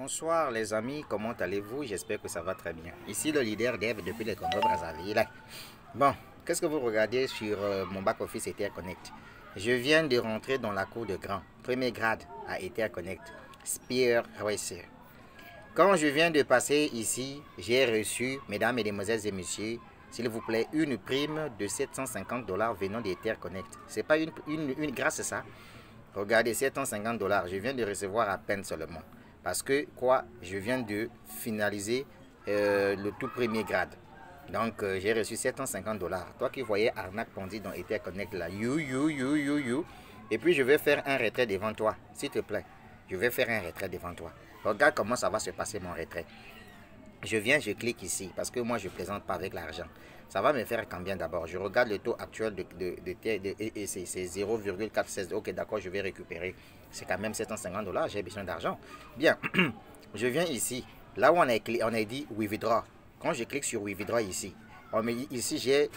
Bonsoir les amis, comment allez-vous? J'espère que ça va très bien. Ici le leader Dev depuis le Congo Brazzaville. Bon, qu'est-ce que vous regardez sur euh, mon back-office Etherconnect? Je viens de rentrer dans la cour de grand, premier grade à Etherconnect, Spear Racer. Quand je viens de passer ici, j'ai reçu, mesdames, et mesdemoiselles et messieurs, s'il vous plaît, une prime de 750 dollars venant d'Etherconnect. C'est pas une, une, une grâce ça? Regardez, 750 dollars, je viens de recevoir à peine seulement. Parce que quoi Je viens de finaliser euh, le tout premier grade. Donc euh, j'ai reçu 750 dollars. Toi qui voyais Arnaque Ponzi dans Etherconnect là, you, you, you, you, you. Et puis je vais faire un retrait devant toi, s'il te plaît. Je vais faire un retrait devant toi. Regarde comment ça va se passer mon retrait. Je viens, je clique ici, parce que moi je ne plaisante pas avec l'argent. Ça va me faire combien d'abord? Je regarde le taux actuel de, de, de, et c'est 0,416. Ok, d'accord, je vais récupérer. C'est quand même 750 dollars, j'ai besoin d'argent. Bien, je viens ici. Là où on a, on a dit withdraw. Quand je clique sur withdraw ici, on me dit ici j'ai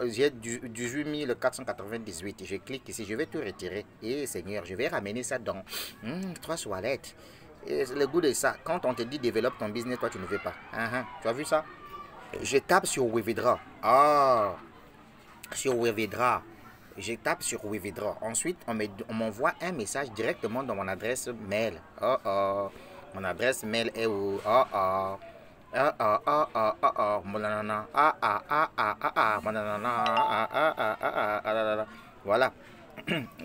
18 498. Je clique ici, je vais tout retirer. Et Seigneur, je vais ramener ça dans hmm, trois toilettes. Et le goût de ça, quand on te dit développe ton business, toi tu ne veux pas. Uh Tu as vu ça? Je tape sur Withdraw. Ah, sur. Je tape sur Withdraw. Ensuite, on m'envoie un message directement dans mon adresse mail. Oh oh. Mon adresse mail est où Oh oh. Ah ah ah ah ah ah ah ah ah ah ah ah ah ah voilà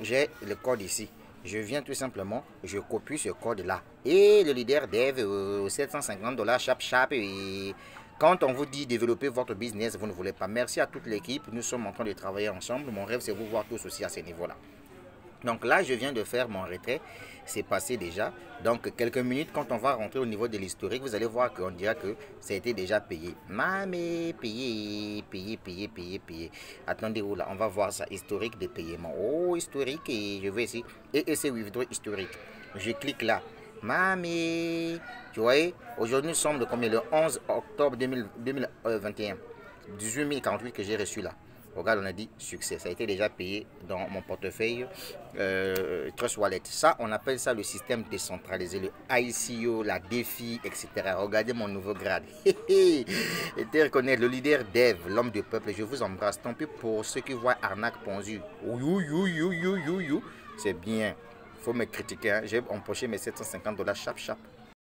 j'ai le code ici je viens tout simplement, je copie ce code-là. Et le leader dev, 750 dollars, chap chap. Quand on vous dit développer votre business, vous ne voulez pas. Merci à toute l'équipe. Nous sommes en train de travailler ensemble. Mon rêve, c'est vous voir tous aussi à ce niveau-là. Donc là, je viens de faire mon retrait. C'est passé déjà. Donc, quelques minutes, quand on va rentrer au niveau de l'historique, vous allez voir qu'on dira que ça a été déjà payé. Mamé, payé, payé, payé, payé, payé. Attendez, où là, on va voir ça. Historique de paiement. Oh, historique. Et je vais ici. Et, c'est withdraw historique. Je clique là. Mamé. Tu vois, aujourd'hui, nous sommes le combien Le 11 octobre 2021. 18 048 que j'ai reçu là. Regarde, on a dit succès. Ça a été déjà payé dans mon portefeuille euh, Trust Wallet. Ça, on appelle ça le système décentralisé, le ICO, la défi, etc. Regardez mon nouveau grade. Et reconnaître le leader Dev, l'homme du peuple. Je vous embrasse. Tant pis pour ceux qui voient arnaque ponzu. C'est bien. Faut me critiquer. Hein. J'ai empoché mes 750 dollars chap chap.